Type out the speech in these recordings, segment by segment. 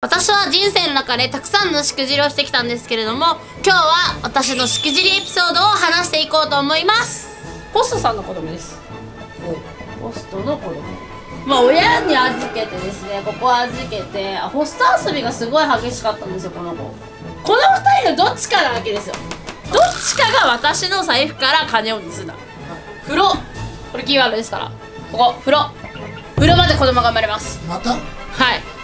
私は人生の中でたくさんのしくじりをしてきたんですけれども今日は私のしくじりエピソードを話していこうと思います。ポストさんの子供です。ポストの子供。まあ親に預けてですねここ預けてホスト遊びがすごい激しかったんですよこの子。この2人のどっちかなわけですよ。どっちかが私の財布から金を盗んだ。風呂。これキーワードですから。ここ。風呂。風呂まで子供が生まれます。また？はい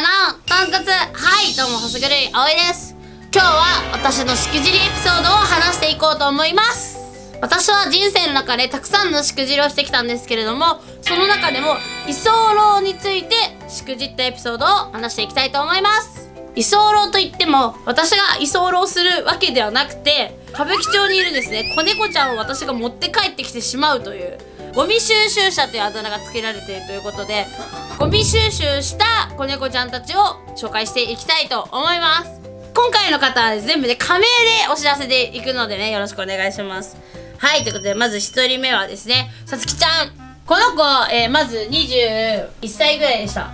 のとんかつはいどうも細くるい葵です。今日は私のしくじりエピソードを話していこうと思います。私は人生の中でたくさんのしくじりをしてきたんですけれどもその中でも居候についてしくじったエピソードを話していきたいと思います。居候といっても私が居候するわけではなくて歌舞伎町にいるですね子猫ちゃんを私が持って帰ってきてしまうというゴミ収集車というあだ名が付けられているということでゴミ収集した子猫ちゃんたちを紹介していきたいと思います。今回の方は全部で仮名でお知らせでいくのでねよろしくお願いします。はいということでまず1人目はですねさつきちゃん。この子、えーまず21歳ぐらいでした。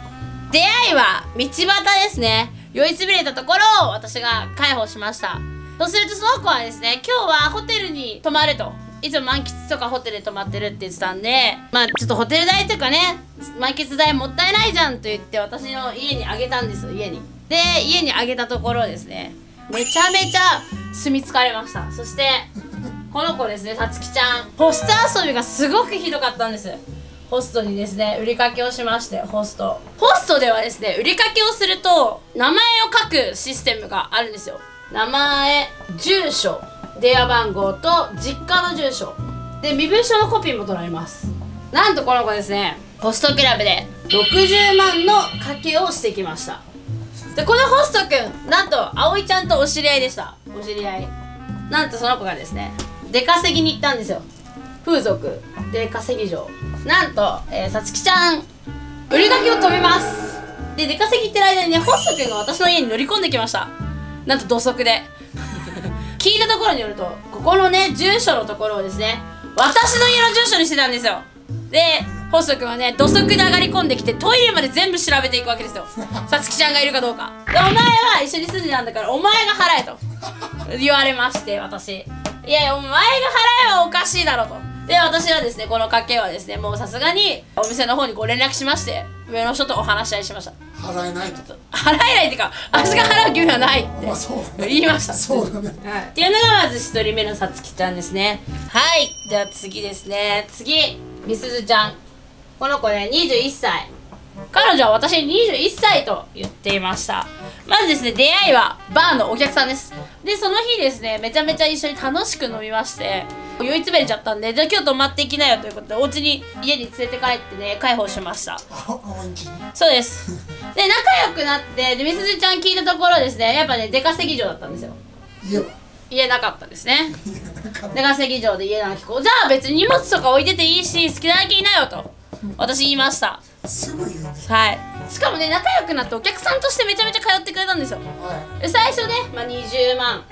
出会いは道端ですね。酔いつぶれたところを私が介抱しました。そうするとその子はですね今日はホテルに泊まると。いつも満喫とかホテル泊まってるって言ってたんでまあちょっとホテル代とかね満喫代もったいないじゃんと言って私の家にあげたんですよ家に。で家にあげたところですねめちゃめちゃ住み着かれました。そしてこの子ですねさつきちゃん。ホスト遊びがすごくひどかったんです。ホストにですね売りかけをしましてホスト。ホストではですね売りかけをすると名前を書くシステムがあるんですよ。名前住所。電話番号と実家の住所。で身分証のコピーも取られます。なんとこの子ですね。ホストクラブで60万の賭けをしてきました。でこのホストくんなんと葵ちゃんとお知り合いでした。お知り合い。なんとその子がですね出稼ぎに行ったんですよ。風俗。出稼ぎ場。なんと、え、さつきちゃん売りかけを止めます。で出稼ぎ行ってる間にねホストくんが私の家に乗り込んできました。なんと土足で。聞いたところによるとここのね住所のところをですね私の家の住所にしてたんですよ。でホスト君はね土足で上がり込んできてトイレまで全部調べていくわけですよ。さつきちゃんがいるかどうか。でお前は一緒に住んでたんだからお前が払えと言われまして私。いやいやお前が払えばおかしいだろと。で私はですねこの賭けはですねもうさすがにお店の方にご連絡しまして上の人とお話し合いしました払えないと。払えないっていうか私が払う義務はないって。まあそう言いました。そうだね。はい、っていうのがまず1人目のさつきちゃんですね。はい。じゃあ次ですね。次。みすずちゃん。この子ね21歳彼女は私に21歳と言っていました。まずですね出会いはバーのお客さんです。でその日ですねめちゃめちゃ一緒に楽しく飲みまして酔いつぶれちゃったんでじゃあ今日泊まっていきなよということでお家に家に連れて帰ってね介抱しました。そうです。で仲良くなってでみすずちゃん聞いたところですねやっぱね出稼ぎ場だったんですよ。家は言えなかったですね。出稼ぎ場で家なんかこう。じゃあ別に荷物とか置いてていいし好きなだけいなよと私言いました。すぐ言うんですはい。しかもね仲良くなってお客さんとしてめちゃめちゃ通ってくれたんですよ。はで最初ね、まあ、20万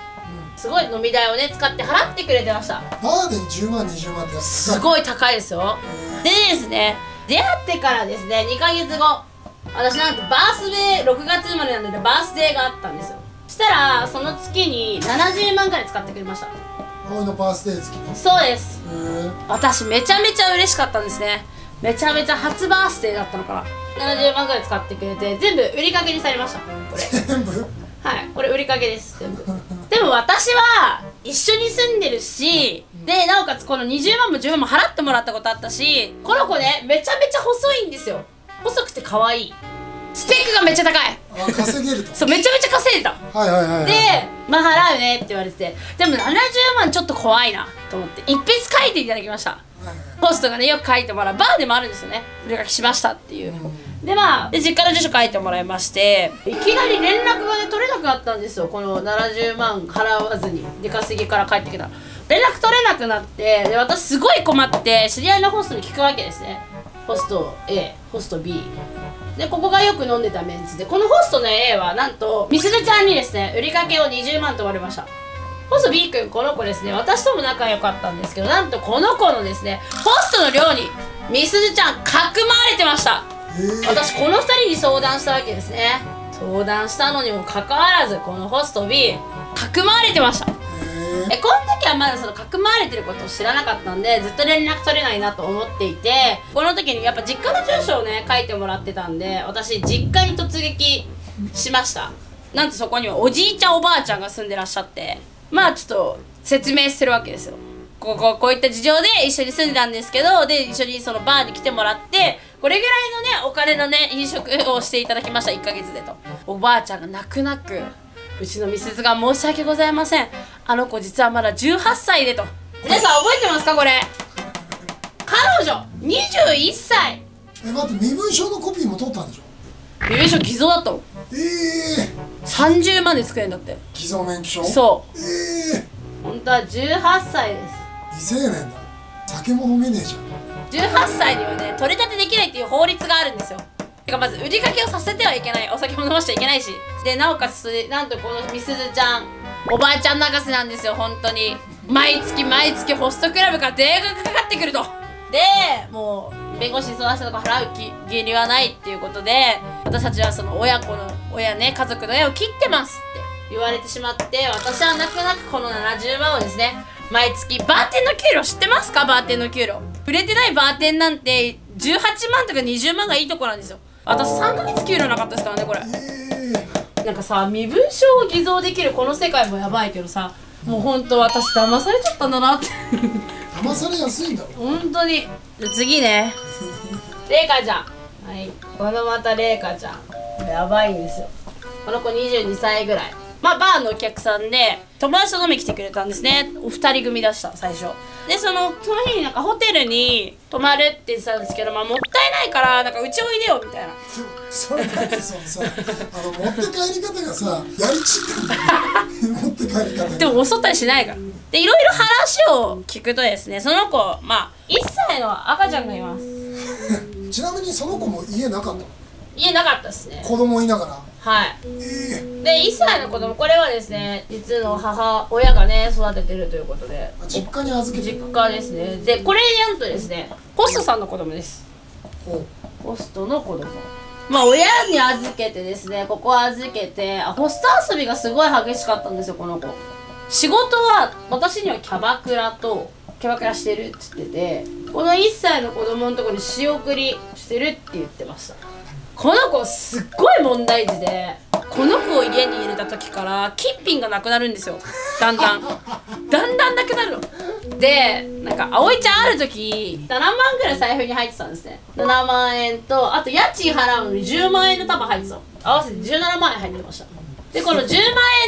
すごい飲み代をね使って払ってくれてました。いバーで10万20万ってやつすごい高いですよ。でですね出会ってからですね2ヶ月後私なんとバースデー6月生まれなのでバースデーがあったんですよ。そしたらその月に70万くらい使ってくれました。葵のバースデー付きの？そうです。私めちゃめちゃ嬉しかったんですね。めちゃめちゃ初バースデーだったのかな70万くらい使ってくれて全部売りかけにされました。これ。全部？はい。これ売りかけです全部でも私は一緒に住んでるしでなおかつこの20万も10万も払ってもらったことあったしこの子ねめちゃめちゃ細いんですよ。細くて可愛い。スペックがめっちゃ高い。あ稼げると。そうめちゃめちゃ稼いでた。はいはいはいはい。で、まあ払うねって言われてでも70万ちょっと怖いなと思って一筆書いていただきました。はいはいポストがねよく書いてもらう。バーでもあるんですよね。売り書きしましたっていうでまあで実家の住所書いてもらいまして。いきなり連絡がね取れなくなったんですよ。この70万払わずに。出稼ぎから帰ってきた。連絡取れなくなって。で私すごい困って知り合いのホストに聞くわけですね。ホスト A ホスト B でここがよく飲んでたメンツで。このホストの A はなんとみすずちゃんにですね売りかけを20万と割れました。ホスト B 君この子ですね。私とも仲良かったんですけどなんとこの子のですねホストの寮にみすずちゃんかくまわれてました。私この2人に相談したわけですね。相談したのにもかかわらずこのホスト B かくまわれてました。へええこの時はまだそのかくまわれてることを知らなかったんでずっと連絡取れないなと思っていてこの時にやっぱ実家の住所をね書いてもらってたんで私実家に突撃しました。なんとそこにはおじいちゃんおばあちゃんが住んでらっしゃってまあちょっと説明するわけですよ。こうこうこういった事情で一緒に住んでたんですけどで一緒にそのバーに来てもらってこれぐらいのねお金のね飲食をしていただきました。1ヶ月でと。おばあちゃんが泣く泣く。うちのみすずが申し訳ございません。あの子実はまだ18歳でと。皆さん覚えてますかこれ？彼女21歳。え待って身分証のコピーも取ったんでしょ？身分証偽造だったの。ええ30万で作れるんだって。偽造免許証？そう。ええ本当は18歳です。未成年だ。酒も飲めねえじゃん18歳にはね取り立てできないっていう法律があるんですよ。てかまず売りかけをさせてはいけない。お酒も飲ましちゃいけないし。でなおかつなんとこのみすずちゃんおばあちゃん泣かせなんですよ本当に。毎月毎月ホストクラブから電話がかかってくると。でもう弁護士に相談したとか払う気義理はないっていうことで私たちはその親子の親ね家族の絵を切ってますって言われてしまって私は泣く泣くこの70万をですね毎月バーテンの給料知ってますか？バーテンの給料。売れてないバーテンなんて18万とか20万がいいとこなんですよ。私3ヶ月給料なかったですからねこれ。えなんかさ身分証を偽造できるこの世界もやばいけどさもうほんと私騙されちゃったんだなって。え騙されやすいんだろ本当に。で次ね。レイカちゃん。はい。このまたレイカちゃん。やばいんですよ。この子22歳ぐらいまあバーのお客さんで友達と飲み来てくれたんですね。お二人組出した最初。でそのその日になんかホテルに泊まるって言ってたんですけどまあもったいないからなんかうちおいでよみたいな。それだってそのさあの持って帰り方がさやりちったんだよ持って帰り方が。でも襲ったりしないから。でいろいろ話を聞くとですねその子まあ1歳の赤ちゃんがいます。ちなみにその子も家なかったの？家なかったですね。子供いながらはい。ええ。で1歳の子供これはですね実の母親がね育ててるということで。あ実家に預けて実家ですね。でこれやるとですねホストさんの子供です。ホストの子供。まあ親に預けてですねここ預けてあホスト遊びがすごい激しかったんですよこの子。仕事は私にはキャバクラとキャバクラしてるって言っててこの1歳の子供のところに仕送りしてるって言ってましたこの子すっごい問題児で。この子を家に入れた時から金品がなくなるんですよ。だんだん。だんだんなくなるの。でなんか葵ちゃんある時7万ぐらい財布に入ってたんですね。7万円とあと家賃払うのに10万円の束入ってた合わせて17万円入ってました。でこの10万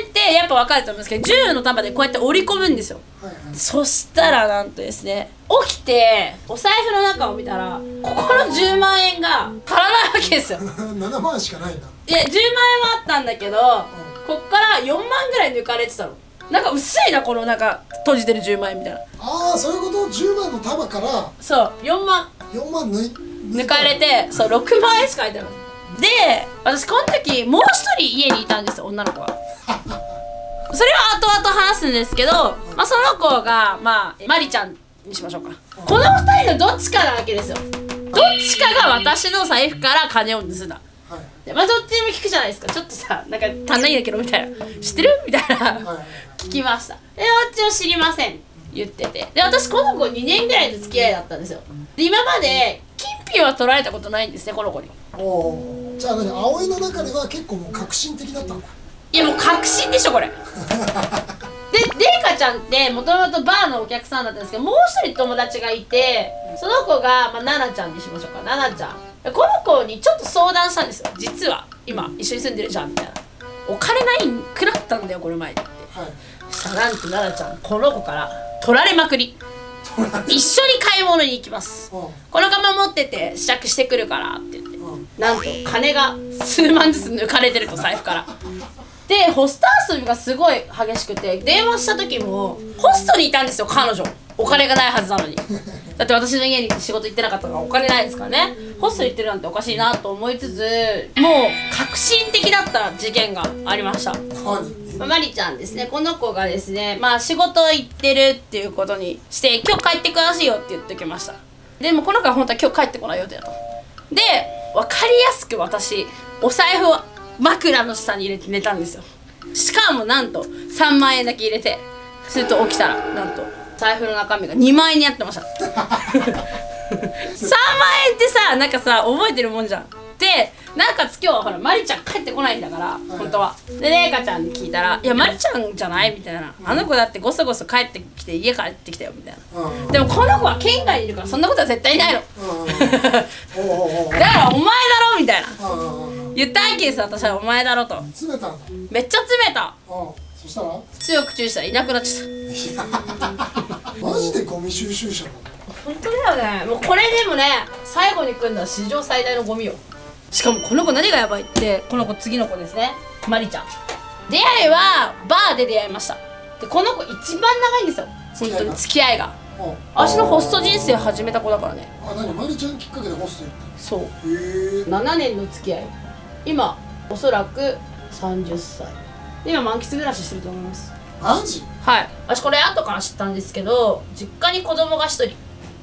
円ってやっぱ分かると思うんですけど10の束でこうやって折り込むんですよ。はいはい。そしたらなんとですね起きてお財布の中を見たらここの10万円が足らないわけですよ。7万しかないんだ。いや10万円はあったんだけどこっから4万ぐらい抜かれてたの。なんか薄いなこのなんか閉じてる10万円みたいな。ああそういうこと？10万の束からそう4万。4万抜い抜かれてそう6万円しか入ってないで私この時もう一人家にいたんですよ女の子がそれは後々話すんですけど、まあ、その子がまあマリちゃんにしましょうか。この二人のどっちかなわけですよ。どっちかが私の財布から金を盗んだ。はい。でまあどっちでも聞くじゃないですか。ちょっとさなんか足んないんだけどみたいな。知ってる？みたいな。はい。聞きました。でこっちを知りません。言ってて。で私この子2年ぐらいの付き合いだったんですよ。で今まで金品は取られたことないんですねこの子に。おおじゃあ何葵の中では結構もう革新的だったんだいやもう確信でしょこれ。でデイカちゃんってもともとバーのお客さんだったんですけどもう一人友達がいてその子が、まあ、ナナちゃんにしましょうか。ナナちゃん。この子にちょっと相談したんですよ。実は今一緒に住んでるじゃんみたいな。お金ないくなったんだよこの前って。はい。そしたらなんとナナちゃんこの子から取られまくり一緒に買い物に行きます。うん。このカバン持ってて試着してくるからって言って。うん。なんと金が数万ずつ抜かれてると財布から。でホスト遊びがすごい激しくて電話した時もホストにいたんですよ彼女。お金がないはずなのに。だって私の家に仕事行ってなかったからお金ないですからね。ホスト行ってるなんておかしいなと思いつつもう革新的だった事件がありました。何？まあマリちゃんですね。この子がですねまあ仕事行ってるっていうことにして今日帰ってくださいよって言ってきました。でもこの子は本当は今日帰ってこない予定だと。で分かりやすく私お財布を枕の下に入れて寝たんですよ。しかもなんと3万円だけ入れてすると起きたらなんと財布の中身が2万円になってました。3万円ってさなんかさ覚えてるもんじゃん。でなんか今日はほらまりちゃん帰ってこないんだから本当は。でれいかちゃんに聞いたら「いやまりちゃんじゃない?」みたいな「あの子だってごそごそ帰ってきて家帰ってきたよ」みたいな。でもこの子は県外にいるからそんなことは絶対ないの。だからお前だろみたいな。言ったわけですよ私はお前だろと。詰めためっちゃ詰めた。うん。そしたら？強く注意したらいなくなっちゃったマジでゴミ収集車なの？本当だよね。もうこれでもね最後に組んだ史上最大のゴミよしかもこの子何がやばいってこの子次の子ですね。マリちゃん。出会いはバーで出会いました。でこの子一番長いんですよ。本当に付き合いが。私のホスト人生始めた子だからね。あ何？マリちゃんきっかけでホストそう。たへえ。7年の付き合い。今おそらく30歳。で今満喫暮らししてると思います。マジ？はい。私これ後から知ったんですけど実家に子供が一人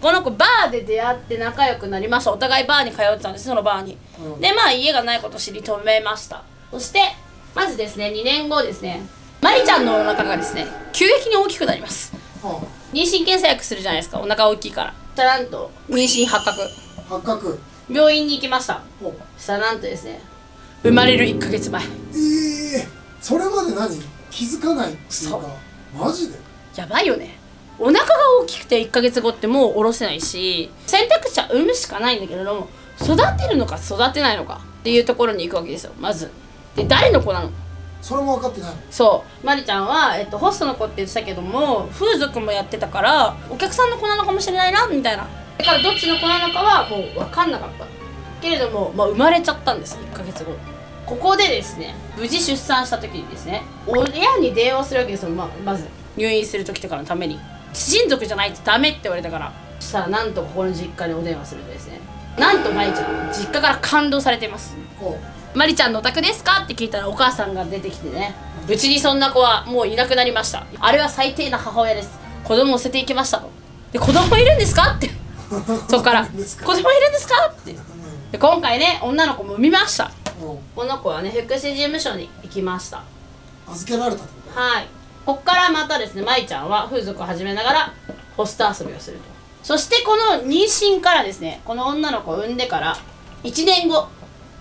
この子バーで出会って仲良くなりました。お互いバーに通ってたんですそのバーに、うん。でまあ家がないことを知り止めました。そしてまずですね2年後ですね。マリちゃんのお腹がですね急激に大きくなります。あ妊娠検査薬するじゃないですかお腹大きいから。たらなんと。妊娠発覚。発覚。病院に行きました。したらなんとですね生まれる1ヶ月前。ええそれまで何？気づかないっていうか。マジで？やばいよねお腹が大きくて1ヶ月後ってもう下ろせないし選択肢は産むしかないんだけれども育てるのか育てないのかっていうところに行くわけですよまず。で誰の子なの？それも分かってないそう。まりちゃんは、えっと、ホストの子って言ってたけども風俗もやってたからお客さんの子なのかもしれないなみたいな。だからどっちの子なのかはもう分かんなかったけれども、まあ、生まれちゃったんです1ヶ月後。ここでですね無事出産した時にですね親に電話するわけですよままず。入院する時とかのために親族じゃないとダメって言われたから。そしたらなんとここの実家にお電話するとですね。なんとまりちゃん実家から感動されています。おう。マリちゃんのお宅ですかって聞いたらお母さんが出てきてね。うちにそんな子はもういなくなりました。あれは最低な母親です。子供を捨てていきましたと。で子供いるんですかって。そっから。子供いるんですか？って。で今回ね女の子も産みました。この子はね福祉事務所に行きました。預けられたってこはいこっからまたですね舞ちゃんは風俗を始めながらホスト遊びをすると。そしてこの妊娠からですねこの女の子を産んでから1年後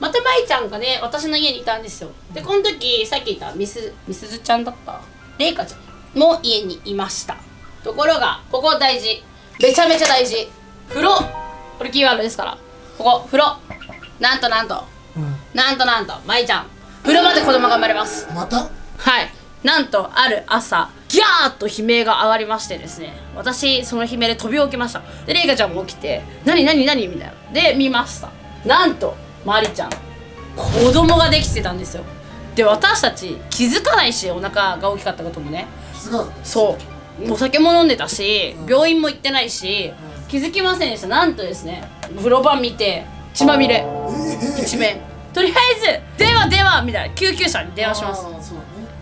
また舞ちゃんがね私の家にいたんですよ。でこの時さっき言ったミスミスズちゃんだった？レイカちゃん。も家にいました。ところがここ大事。めちゃめちゃ大事。風呂。これキーワードですから。ここ風呂。なんとなんとと。うん。なんとなんと舞ちゃん。風呂まで子供が生まれます。また？はいなんとある朝ギャーッと悲鳴が上がりましてですね。私その悲鳴で飛び起きました。でレイカちゃんも起きて「何何何?」みたいな。で見ました。なんとマリちゃん子供ができてたんですよ。で私たち気づかないしお腹が大きかったこともね。そう。お酒も飲んでたし病院も行ってないし気づきませんでした。なんとですね風呂場見て血まみれ。一面。とりあえず電話電話みたいな。救急車に電話します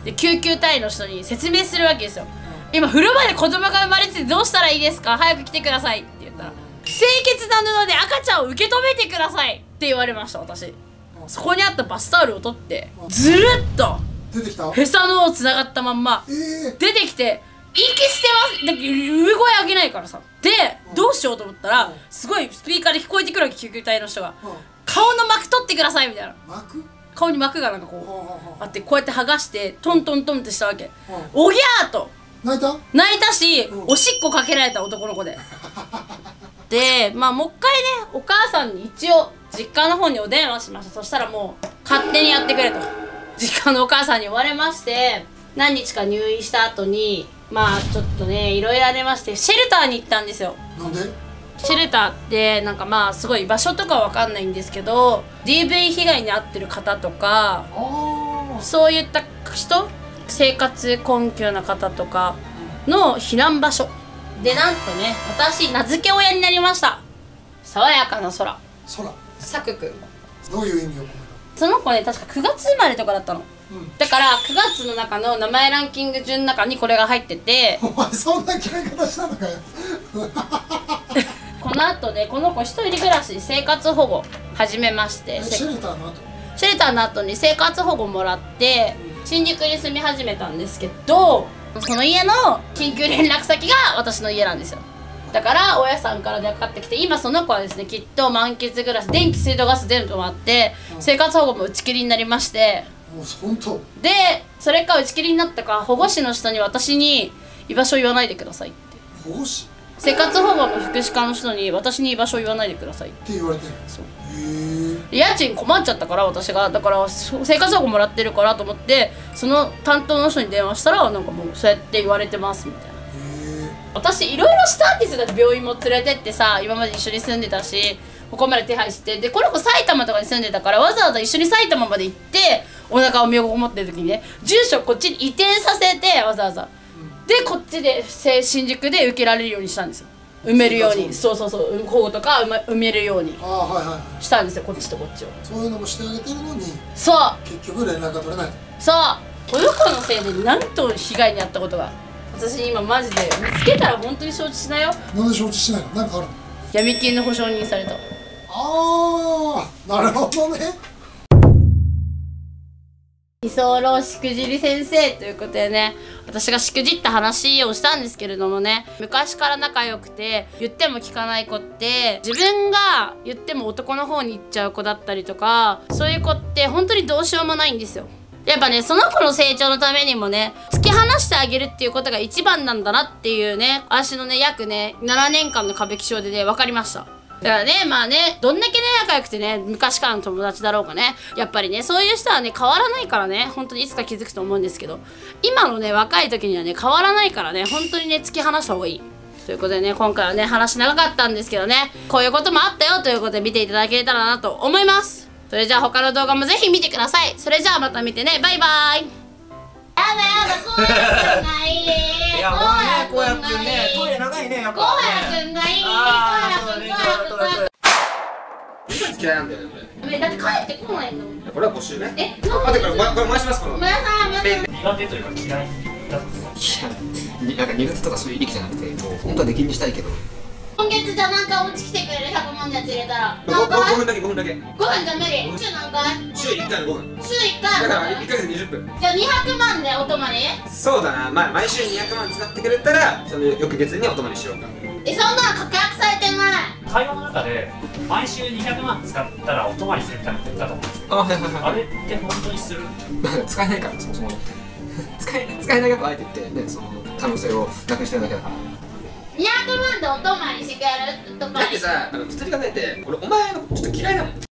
で救急隊員の人に説明するわけですよ。今風呂場で子供が生まれててどうしたらいいですか？早く来てください。って言ったら清潔な布で赤ちゃんを受け止めてください。って言われました私。そこにあったバスタオルを取ってずるっと出てきた？へさの緒つながったまんまええ。出てきて息してます。だって産声上げないからさ。でどうしようと思ったらすごいスピーカーで聞こえてくるわけ救急隊の人が。うん。顔の膜取ってくださいみたいな。幕顔に膜がなんかこうあってこうやって剥がしてトントントンってしたわけ。う。おぎゃーと。泣いた？泣いたしうん。おしっこかけられた男の子で。でまあもう一回ねお母さんに一応実家の方にお電話しました。そしたらもう勝手にやってくれと。実家のお母さんに言われまして何日か入院した後にまあちょっとねいろいろありましてシェルターに行ったんですよ。なんで？シェルターってなんかまあすごい場所とかわかんないんですけど DV 被害に遭ってる方とかそういった人生活困窮な方とかの避難場所。でなんとね私名付け親になりました。爽やかな空。空。さくくんどういう意味をその子ね確か9月生まれとかだったの。たうん。だから9月の中の名前ランキング順の中にこれが入ってて。お前そんな決め方したのかよこの後ねこの子一人暮らし生活保護始めましてシェルターの後？シェルターの後に生活保護もらって新宿に住み始めたんですけどその家の緊急連絡先が私の家なんですよ。だから大家さんから電話かかってきて今その子はですねきっと満喫暮らし電気水道ガス全部止まって生活保護も打ち切りになりまして。でそれか打ち切りになったか保護士の人に私に居場所を言わないでくださいって。保護士？っ生活保護の福祉課の人に私に居場所を言わないでください。て言われてるそう。家賃困っちゃったから私が。だからそ生活保護もらってるからと思ってそその担当の人に電話したらなんかもうそうやって言われてますみたいな。へ私いろいろしたんですよ。だって病院も連れてってさ今まで一緒に住んでたしここまで手配して。でこの子埼玉とかに住んでたからわざわざ一緒に埼玉まで行ってお腹を身を持ってる時にね住所こっちに移転させてわざわざでこっちでせ新宿で受けられるようにしたんですよ。埋めるように。そうそうそう保護とか埋めるように。ああはいはいはい。したんですよこっちとこっちを。そういうのもしてあげてるのに。そう。結局連絡が取れないと。そう。この子のせいでなんと被害に遭ったことが。私今マジで見つけたら本当に承知しないよ。なんで承知しないの？なんかあるの？闇金の保証人された。ああなるほどね居候しくじり先生ということでね私がしくじった話をしたんですけれどもね昔から仲良くて言っても聞かない子って自分が言っても男の方に行っちゃう子だったりとかそういう子って本当にどうしようもないんですよ。やっぱねその子の成長のためにもね突き放してあげるっていうことが一番なんだなっていうね私のね約ね7年間の歌舞伎町でね分かりました。だからねまあねどんだけね仲良くてね昔からの友達だろうがね。やっぱりねそういう人はね変わらないからね本当にいつか気づくと思うんですけど。今のね若い時にはね変わらないからね本当にね突き放した方がいい。ということでね今回はね話長かったんですけどねこういうこともあったよということで見ていただけたらなと思います。それじゃあ他の動画もぜひ見てください。それじゃあまた見てね。バイバイ。だやだこうやくんがいいいや、もうね、こうやってね、トイレ長いね、やっぱね。やくんがいいああ、こうそうだね、やくんこうやくんこうやくん嫌いなんだよね、だって帰ってこないんだもん。これは募集ね。え待って、これ、これ回します、この。ごめんなさん苦手というか嫌いだったいや、なんか苦手とかそういう力じゃなくて、もう本当は出禁にしたいけど。今月じゃなんかお家来てくれるれたら5何回分だけ、5分だけ。5分じゃ無理週何回？週1回の5分。週1だから、1回ヶ月20分。じゃあ200万でお泊まり？そうだな、まあ、毎週200万使ってくれたら、その翌月にお泊まりしようか。えそんなの確約されてない会話の中で毎週200万使ったらお泊まりするみたいなこと言ったと思うんですけどあ、はいはいあれって本当にする？使えないから、そもそも。使え、使えない額あえて言って、ね、その可能性をなくしてるだけだから。200万でお泊まりしてくれるとかだってさ、普通に考えて、俺、お前のちょっと嫌いだもん。